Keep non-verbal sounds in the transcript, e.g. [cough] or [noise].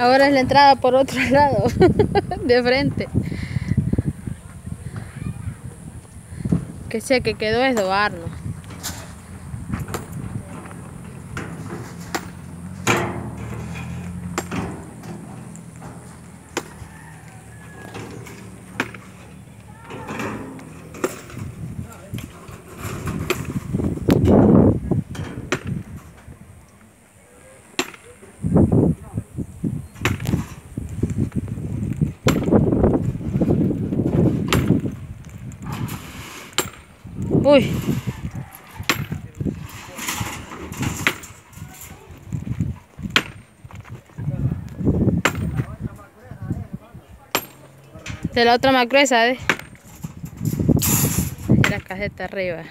Ahora es la entrada por otro [laughs] lado, de frente. Que sé que quedó es doarnos. Uy. De la otra macruesa, ¿eh? La cajeta arriba.